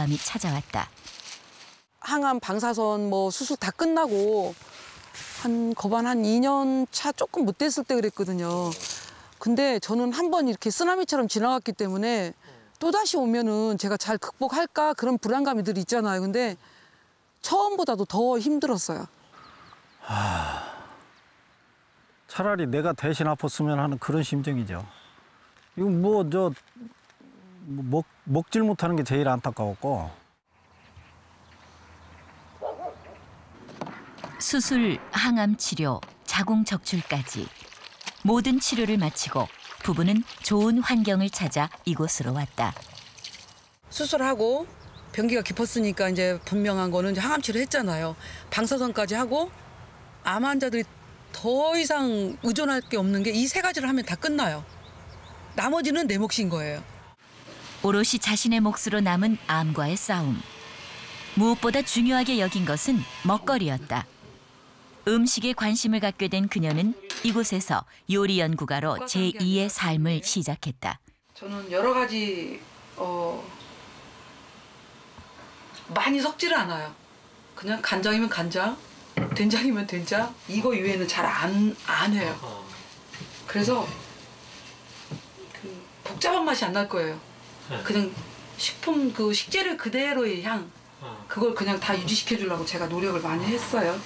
마음이 찾아왔다. 항암 방사선 뭐 수술 다 끝나고 한 거반 한 2년 차 조금 못 됐을 때 그랬거든요. 근데 저는 한 번 이렇게 쓰나미처럼 지나갔기 때문에 또 다시 오면은 제가 잘 극복할까 그런 불안감이 늘 있잖아요. 근데 처음보다도 더 힘들었어요. 차라리 내가 대신 아팠으면 하는 그런 심정이죠. 이거 뭐 저 먹, 먹질 못하는 게 제일 안타까웠고 수술, 항암 치료, 자궁 적출까지 모든 치료를 마치고 부부는 좋은 환경을 찾아 이곳으로 왔다. 수술하고 변기가 깊었으니까 이제 분명한 거는 이제 항암 치료 했잖아요. 방사선까지 하고 암 환자들이 더 이상 의존할 게 없는 게 이 세 가지를 하면 다 끝나요. 나머지는 내 몫인 거예요. 오롯이 자신의 몫으로 남은 암과의 싸움. 무엇보다 중요하게 여긴 것은 먹거리였다. 음식에 관심을 갖게 된 그녀는 이곳에서 요리 연구가로 제2의 삶을 시작했다. 저는 여러 가지 어 많이 섞지를 않아요. 그냥 간장이면 간장, 된장이면 된장 이거 이외에는 잘 안 안 해요. 그래서 그 복잡한 맛이 안 날 거예요. 그냥 식품 그 식재료 그대로의 향 그걸 그냥 다 유지시켜 주려고 제가 노력을 많이 했어요.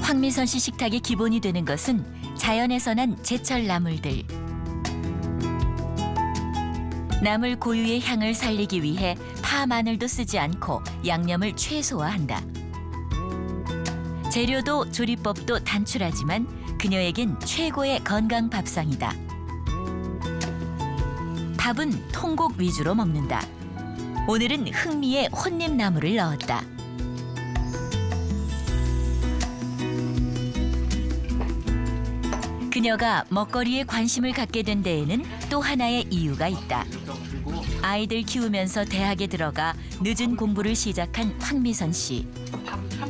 황미선 씨 식탁의 기본이 되는 것은 자연에서 난 제철 나물들. 나물 고유의 향을 살리기 위해 파 마늘도 쓰지 않고 양념을 최소화한다. 재료도 조리법도 단출하지만 그녀에겐 최고의 건강 밥상이다. 밥은 통곡 위주로 먹는다. 오늘은 흥미에 혼잎나물을 넣었다. 그녀가 먹거리에 관심을 갖게 된 데에는 또 하나의 이유가 있다. 아이들 키우면서 대학에 들어가 늦은 공부를 시작한 황미선 씨.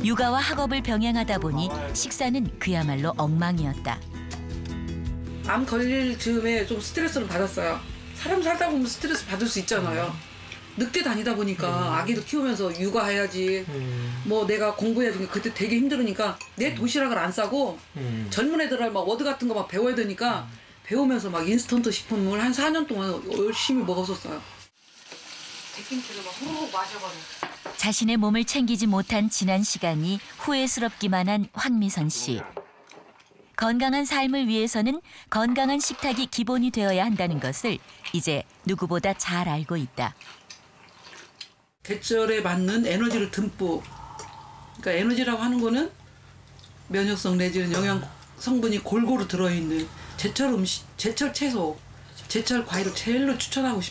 육아와 학업을 병행하다 보니 식사는 그야말로 엉망이었다. 암 걸릴 즈음에 좀 스트레스를 받았어요. 사람 살다 보면 스트레스 받을 수 있잖아요. 늦게 다니다 보니까 아기도 키우면서 육아해야지. 뭐 내가 공부해야지. 그때 되게 힘들으니까 내 도시락을 안 싸고 젊은 애들 막 워드 같은 거 막 배워야 되니까 배우면서 막 인스턴트 식품을 한 4년 동안 열심히 먹었었어요. 데킹티를 막 후루룩 마셔버려. 자신의 몸을 챙기지 못한 지난 시간이 후회스럽기만 한 황미선 씨. 건강한 삶을 위해서는 건강한 식탁이 기본이 되어야 한다는 것을 이제 누구보다 잘 알고 있다. 계절에 맞는 에너지를 듬뿍. 그러니까 에너지라고 하는 거는 면역성 내지는 영양 성분이 골고루 들어있는 제철 음식, 제철 채소, 제철 과일을 제일로 추천하고 싶어요.